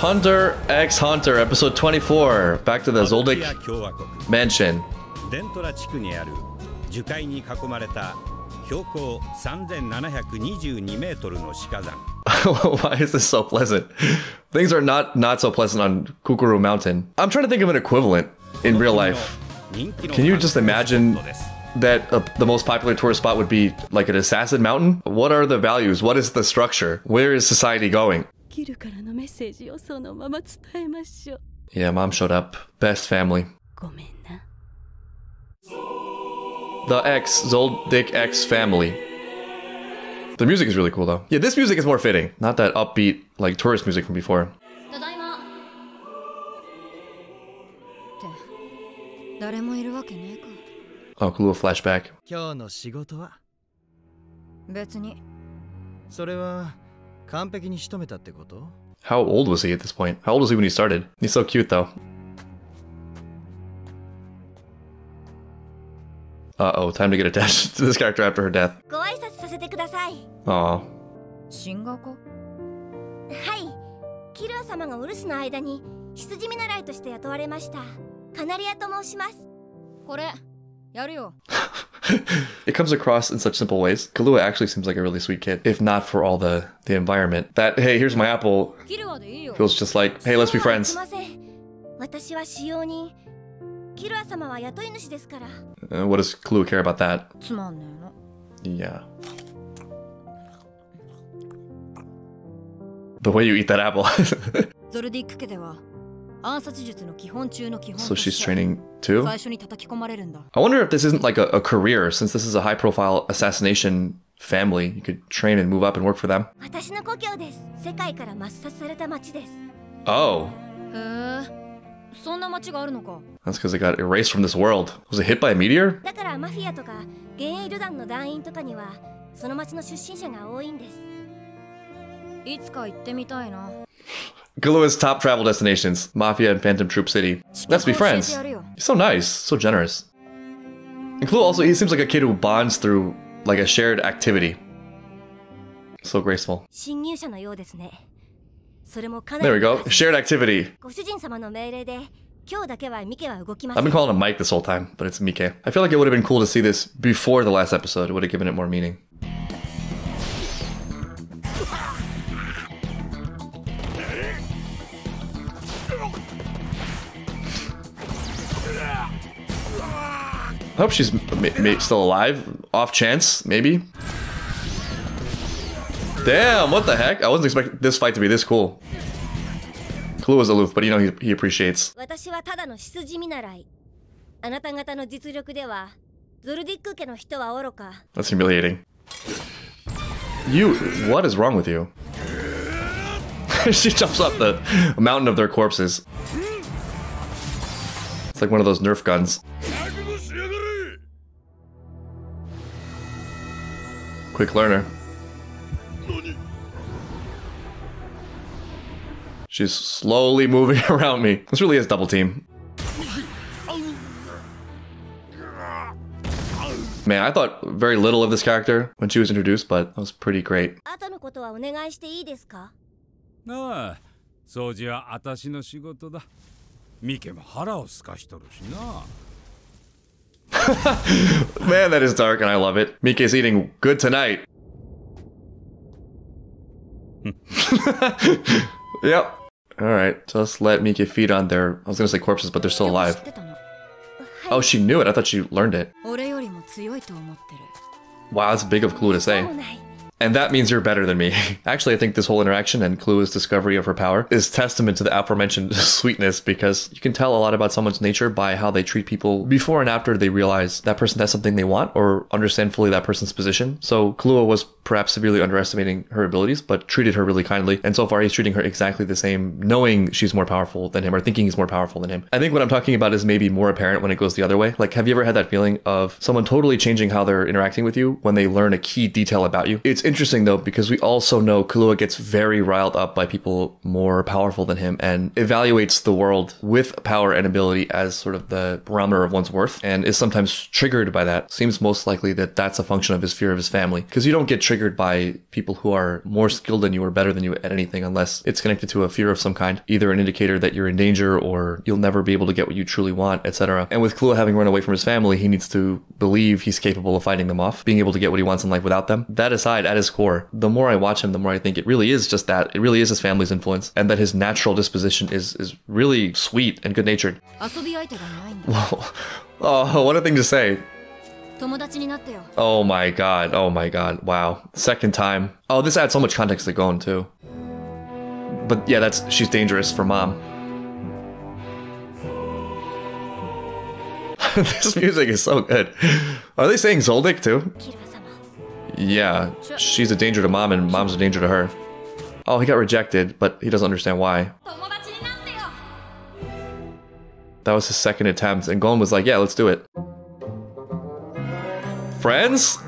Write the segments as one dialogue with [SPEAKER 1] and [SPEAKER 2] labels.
[SPEAKER 1] Hunter x Hunter, episode 24. Back to the Zoldyck mansion.
[SPEAKER 2] 樹海に囲まれた標高3722メートルの鹿山。
[SPEAKER 1] Why is this so pleasant? Things are not not so pleasant on Kukuru Mountain. I'm trying to think of an equivalent in real life. Can you just imagine that uh, the most popular tourist spot would be like an assassin mountain? What are the values? What is the structure? Where is society going?
[SPEAKER 3] キルからのメッセージをそのまま伝えましょう
[SPEAKER 1] Yeah, mom showed up. Best family.
[SPEAKER 3] ごめんな
[SPEAKER 1] The X, Zoldyck X family. The music is really cool though. Yeah, this music is more fitting. Not that upbeat, like tourist music from before.
[SPEAKER 4] ただいまって誰もいるわけねえか
[SPEAKER 1] Oh, Kahlua flashback.
[SPEAKER 5] 今日の仕事は
[SPEAKER 4] 別に
[SPEAKER 5] それは 完璧に仕留めたってこと
[SPEAKER 1] How old was he at this point? How old was he when he started? He's so cute though. Uh oh, time to get attached to this character after her death.
[SPEAKER 6] ご挨拶させてください
[SPEAKER 1] Aw.
[SPEAKER 4] シンガーか
[SPEAKER 6] はいキルア様がお留守の間に羊見習いとして雇われましたカナリアと申します
[SPEAKER 4] これやるよ
[SPEAKER 1] it comes across in such simple ways. Killua actually seems like a really sweet kid, if not for all the, the environment. That, hey, here's my apple, feels just like, hey, let's be friends. Uh, what does Killua care about that? Yeah. The way you eat that apple. So she's training too? I wonder if this isn't like a, a career, since this is a high profile assassination family. You could train and move up and work for them. Oh. That's because they got erased from this world. Was it hit by a meteor? Killua's top travel destinations, Mafia and Phantom Troupe City. Let's be friends. He's so nice, so generous. And Killua also, he seems like a kid who bonds through like a shared activity. So graceful. There we go. Shared activity. I've been calling him Mike this whole time, but it's Mike. I feel like it would have been cool to see this before the last episode. It would have given it more meaning. I hope she's still alive. Off chance, maybe. Damn, what the heck? I wasn't expecting this fight to be this cool. Killua was aloof, but you know he, he appreciates. That's humiliating. You, what is wrong with you? she jumps up the mountain of their corpses. It's like one of those Nerf guns. Quick learner. She's slowly moving around me. This really is double team. Man, I thought very little of this character when she was introduced, but that was pretty great.
[SPEAKER 6] 後のことはお願いしていいですか
[SPEAKER 2] なあ掃除は私の仕事だミケも腹をすかしとるしな
[SPEAKER 1] Man, that is dark and I love it. Mike's eating good tonight. yep. Alright, just let Miki feed on their, I was gonna say corpses, but they're still alive. Oh, she knew it. I thought she learned it. Wow, that's big of Killua to say. And that means you're better than me. Actually, I think this whole interaction and Killua's discovery of her power is testament to the aforementioned sweetness because you can tell a lot about someone's nature by how they treat people before and after they realize that person has something they want or understand fully that person's position. So Killua was perhaps severely underestimating her abilities, but treated her really kindly. And so far, he's treating her exactly the same, knowing she's more powerful than him or thinking he's more powerful than him. I think what I'm talking about is maybe more apparent when it goes the other way. Like, have you ever had that feeling of someone totally changing how they're interacting with you when they learn a key detail about you? It's interesting though because we also know Killua gets very riled up by people more powerful than him and evaluates the world with power and ability as sort of the barometer of one's worth and is sometimes triggered by that. Seems most likely that that's a function of his fear of his family because you don't get triggered by people who are more skilled than you or better than you at anything unless it's connected to a fear of some kind, either an indicator that you're in danger or you'll never be able to get what you truly want, etc. And with Killua having run away from his family, he needs to believe he's capable of fighting them off, being able to get what he wants in life without them. That aside, at his core. The more I watch him, the more I think it really is just that. It really is his family's influence, and that his natural disposition is is really sweet and good natured. Whoa. Oh, what a thing to say. Oh my god, oh my god, wow. Second time. Oh, this adds so much context to Gon too. But yeah, that's she's dangerous for mom. this music is so good. Are they saying Zoldyck too? Yeah, she's a danger to mom and mom's a danger to her. Oh, he got rejected, but he doesn't understand why. That was his second attempt, and Gon was like, yeah, let's do it. Friends?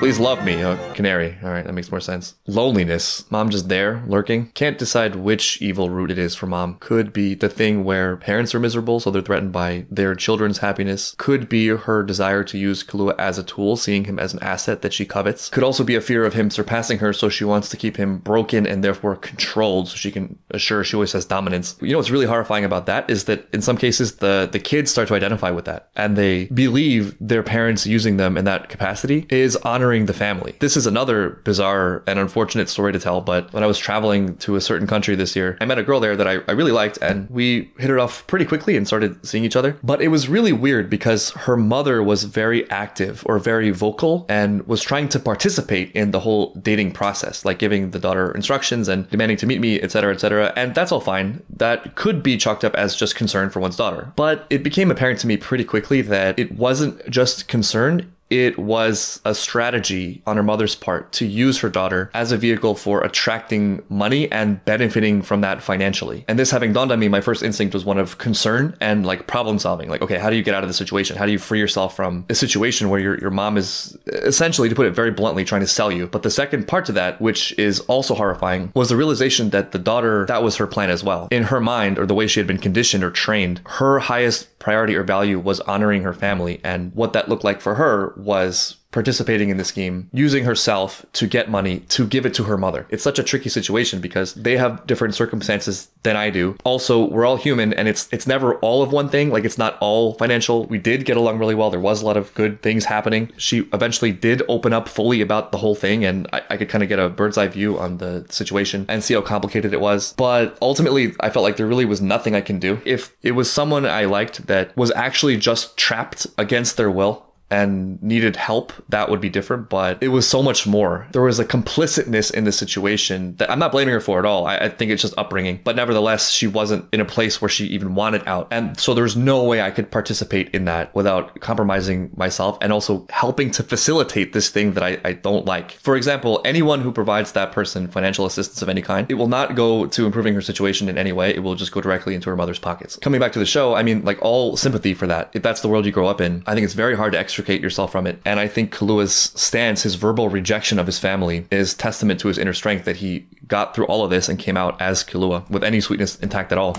[SPEAKER 1] Please love me, oh, Canary. Alright, that makes more sense. Loneliness. Mom just there, lurking. Can't decide which evil root it is for mom. Could be the thing where parents are miserable, so they're threatened by their children's happiness. Could be her desire to use Killua as a tool, seeing him as an asset that she covets. Could also be a fear of him surpassing her, so she wants to keep him broken and therefore controlled, so she can assure she always has dominance. You know what's really horrifying about that is that in some cases the the kids start to identify with that, and they believe their parents using them in that capacity is honoring the family. This is another bizarre and unfortunate story to tell, but when I was traveling to a certain country this year, I met a girl there that I, I really liked, and we hit it off pretty quickly and started seeing each other. But it was really weird because her mother was very active or very vocal and was trying to participate in the whole dating process, like giving the daughter instructions and demanding to meet me, etc., etc. And that's all fine. That could be chalked up as just concern for one's daughter. But it became apparent to me pretty quickly that it wasn't just concern, it was a strategy on her mother's part to use her daughter as a vehicle for attracting money and benefiting from that financially. And this having dawned on me, my first instinct was one of concern and like problem solving. Like, okay, how do you get out of the situation? How do you free yourself from a situation where your, your mom is essentially, to put it very bluntly, trying to sell you? But the second part to that, which is also horrifying, was the realization that the daughter, that was her plan as well. In her mind, or the way she had been conditioned or trained, her highest priority or value was honoring her family. And what that looked like for her was participating in the scheme, using herself to get money to give it to her mother. It's such a tricky situation because they have different circumstances than I do. Also, we're all human and it's it's never all of one thing. Like it's not all financial. We did get along really well. There was a lot of good things happening. She eventually did open up fully about the whole thing and I, I could kind of get a bird's eye view on the situation and see how complicated it was. But ultimately I felt like there really was nothing I can do. If it was someone I liked that was actually just trapped against their will and needed help, that would be different. But it was so much more. There was a complicitness in the situation that I'm not blaming her for at all. I, I think it's just upbringing. But nevertheless, she wasn't in a place where she even wanted out. And so there's no way I could participate in that without compromising myself and also helping to facilitate this thing that I, I don't like. For example, anyone who provides that person financial assistance of any kind, it will not go to improving her situation in any way. It will just go directly into her mother's pockets. Coming back to the show, I mean, like all sympathy for that. If that's the world you grow up in, I think it's very hard to extricate yourself from it. And I think Killua's stance, his verbal rejection of his family, is testament to his inner strength that he got through all of this and came out as Killua with any sweetness intact at all.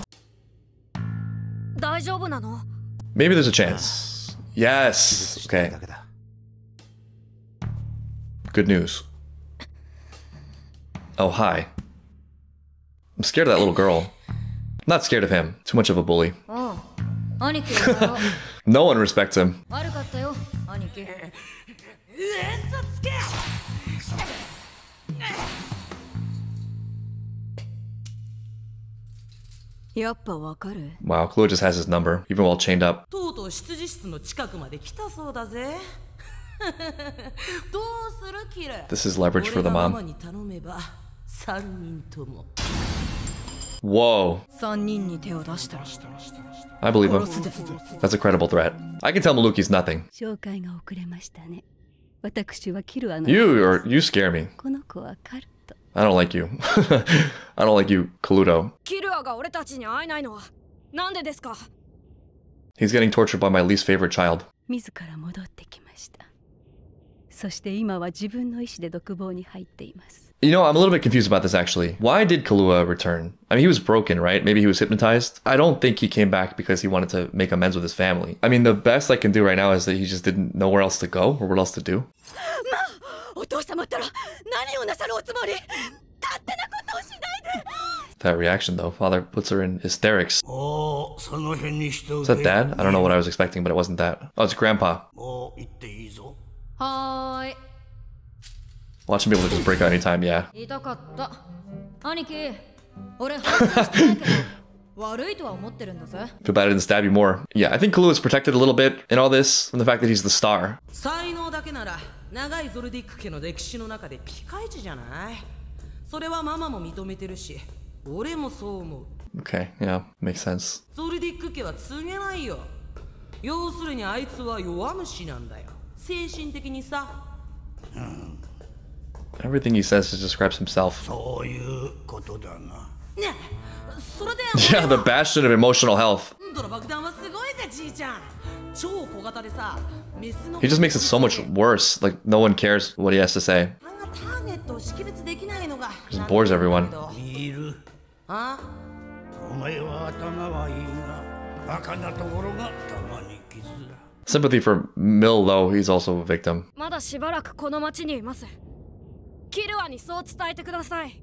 [SPEAKER 1] Maybe there's a chance. Yes. Okay. Good news. Oh, hi. I'm scared of that little girl. Not scared of him. Too much of a bully. No one respects him. Wow, Killua just has his number, even while chained up. This is leverage for the mom. Whoa. I believe him. That's a credible threat. I can tell Milluki's nothing. You are you scare me. I don't like you. I don't like you,
[SPEAKER 4] Kalluto.
[SPEAKER 1] He's getting tortured by my least favorite child.
[SPEAKER 3] そして今は自分の意志で独房に入っています。
[SPEAKER 1] you know, I'm a little bit confused about this actually. Why did Killua return? I mean, he was broken, right? Maybe he was hypnotized. I don't think he came back because he wanted to make amends with his family. I mean, the best I can do right now is that he just didn't know where else to go or what else to do. That reaction, though, father puts her in hysterics.
[SPEAKER 7] Oh,
[SPEAKER 1] is that dad? I don't know what I was expecting, but it wasn't that. Oh, it's grandpa.
[SPEAKER 4] Oh,
[SPEAKER 1] Hi. Well, I should to just break out anytime, yeah. Feel bad I didn't stab you more. Yeah, I think Killua is protected a little bit in all this from the fact that he's the star. Okay, yeah, makes sense.
[SPEAKER 8] ゾルディック家は継げないよ。要するにあいつは弱虫なんだよ。精神的にさ。
[SPEAKER 1] うん Everything he says describes himself. Yeah, the bastion of emotional health. He just makes it so much worse. Like, no one cares what he has to say. Just bores everyone. Sympathy for Mill, though, he's also a victim.
[SPEAKER 4] キルアにそう伝えてください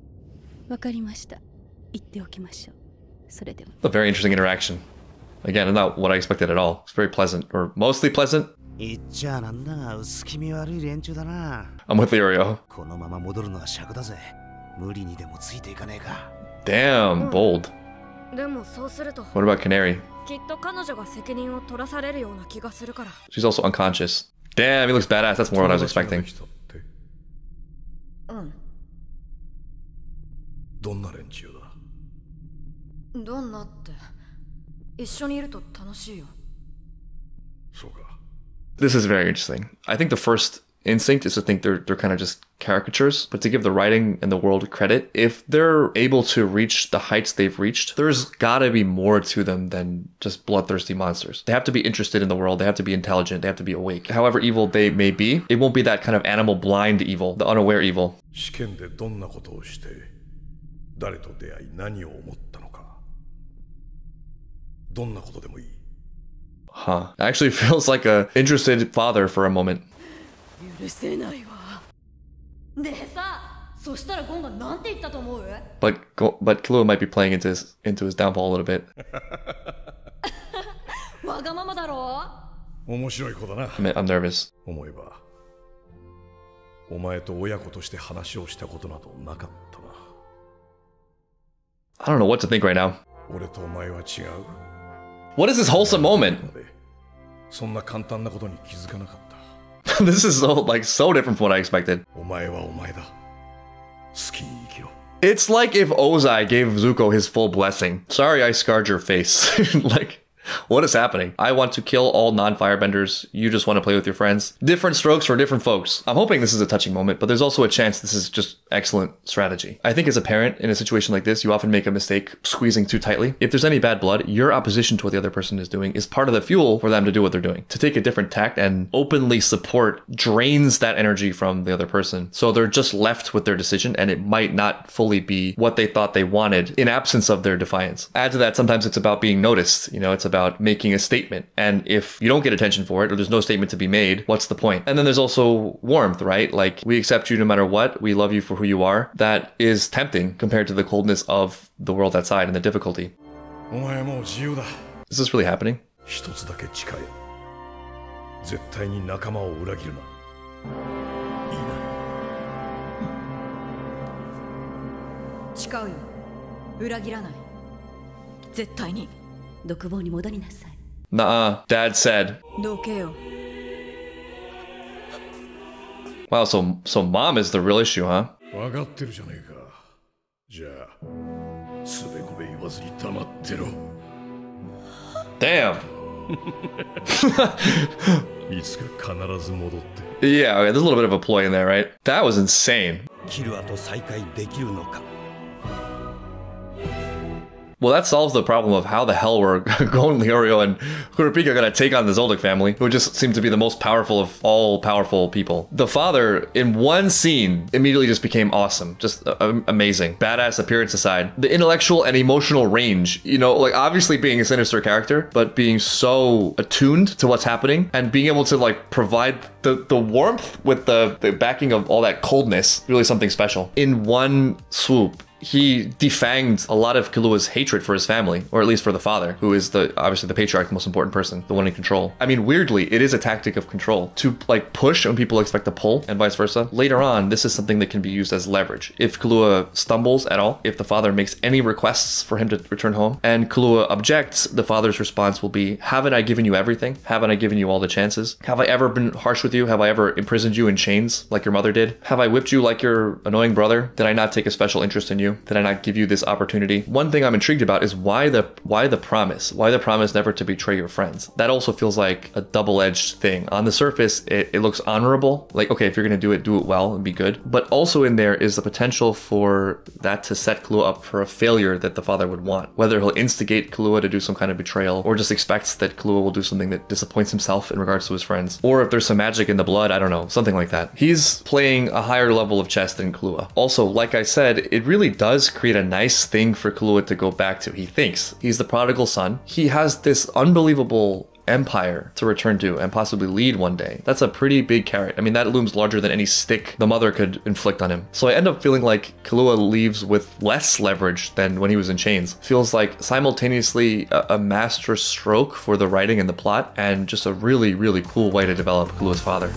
[SPEAKER 3] わかりました言っておきましょうそれでは
[SPEAKER 1] A very interesting interaction. Again, not what I expected at all. It's very pleasant, or mostly pleasant.
[SPEAKER 9] 言っちゃなんだが薄気味悪い連中だな
[SPEAKER 1] I'm with Leorio.
[SPEAKER 9] このまま戻るのは尺だぜ無理にでもついていかねえか
[SPEAKER 1] Damn, bold.
[SPEAKER 4] でもそうすると
[SPEAKER 1] What about Canary?
[SPEAKER 4] きっと彼女が責任を取らされるような気がするから
[SPEAKER 1] She's also unconscious. Damn, he looks badass. That's more what I was expecting.
[SPEAKER 4] うん
[SPEAKER 7] どんな連中だ
[SPEAKER 4] どんなって一緒にいると楽しいよ
[SPEAKER 7] そうか
[SPEAKER 1] This is very interesting. I think the first instinct is to think they're they're kind of just caricatures, but to give the writing and the world credit, if they're able to reach the heights they've reached, there's gotta be more to them than just bloodthirsty monsters. They have to be interested in the world, they have to be intelligent, they have to be awake. However evil they may be, it won't be that kind of animal blind evil, the unaware evil.
[SPEAKER 7] 試験でどんなことをして誰と出会い何を思ったのかどんなことでもいい
[SPEAKER 1] Huh. Actually feels like a interested father for a moment. But Go but Killua might be playing into his into his downfall a little bit.
[SPEAKER 7] I mean,
[SPEAKER 1] I'm nervous. I don't know what to think right now.
[SPEAKER 7] 俺とお前は違う。
[SPEAKER 1] What is this wholesome moment?
[SPEAKER 7] そんな簡単なことに気づかなかった。
[SPEAKER 1] this is so like so different from what I expected. It's like if Ozai gave Zuko his full blessing. Sorry I scarred your face. like what is happening? I want to kill all non-firebenders. You just want to play with your friends. Different strokes for different folks. I'm hoping this is a touching moment, but there's also a chance this is just excellent strategy. I think as a parent in a situation like this, you often make a mistake squeezing too tightly. If there's any bad blood, your opposition to what the other person is doing is part of the fuel for them to do what they're doing. To take a different tact and openly support drains that energy from the other person. So they're just left with their decision and it might not fully be what they thought they wanted in absence of their defiance. Add to that, sometimes it's about being noticed. You know, it's about making a statement. And if you don't get attention for it or there's no statement to be made, what's the point? And then there's also warmth, right? Like we accept you no matter what. We love you for who you are. That is tempting compared to the coldness of the world outside and the difficulty.
[SPEAKER 7] お前はもう自由だ
[SPEAKER 1] Is this really happening?
[SPEAKER 7] 一つだけ誓え絶対に仲間を裏切るないいな
[SPEAKER 4] 誓うよ裏切らない絶対に
[SPEAKER 3] 独房に戻りなさい
[SPEAKER 1] Nuh-uh. Dad said.
[SPEAKER 4] どけよ
[SPEAKER 1] Wow, so so mom is the real issue, huh?
[SPEAKER 7] 分かってるじゃねえかじゃあつべこべ言わずに黙ってろ
[SPEAKER 1] Damn.
[SPEAKER 7] いつか必ず戻って
[SPEAKER 1] Yeah, okay, there's a little bit of a ploy in there, right? That was insane. Well, that solves the problem of how the hell were Gon, Leorio, and Kurapika gonna take on the Zoldyck family, who just seem to be the most powerful of all powerful people. The father, in one scene, immediately just became awesome. Just uh, amazing. Badass appearance aside. The intellectual and emotional range, you know, like obviously being a sinister character, but being so attuned to what's happening and being able to like provide the, the warmth with the, the backing of all that coldness, really something special. In one swoop, he defanged a lot of Killua's hatred for his family, or at least for the father, who is the obviously the patriarch, the most important person, the one in control. I mean, weirdly, it is a tactic of control to like push when people expect to pull, and vice versa. Later on, this is something that can be used as leverage. If Killua stumbles at all, if the father makes any requests for him to return home, and Killua objects, the father's response will be, "Haven't I given you everything? Haven't I given you all the chances? Have I ever been harsh with you? Have I ever imprisoned you in chains like your mother did? Have I whipped you like your annoying brother? Did I not take a special interest in you?" Did I not give you this opportunity? One thing I'm intrigued about is why the why the promise? Why the promise never to betray your friends? That also feels like a double-edged thing. On the surface, it, it looks honorable. Like, okay, if you're gonna do it, do it well and be good. But also in there is the potential for that to set Killua up for a failure that the father would want. Whether he'll instigate Killua to do some kind of betrayal, or just expects that Killua will do something that disappoints himself in regards to his friends. Or if there's some magic in the blood, I don't know, something like that. He's playing a higher level of chess than Killua. Also, like I said, it really does create a nice thing for Killua to go back to. He thinks he's the prodigal son. He has this unbelievable empire to return to and possibly lead one day. That's a pretty big carrot. I mean, that looms larger than any stick the mother could inflict on him. So I end up feeling like Killua leaves with less leverage than when he was in chains. Feels like simultaneously a, a master stroke for the writing and the plot, and just a really, really cool way to develop Killua's father.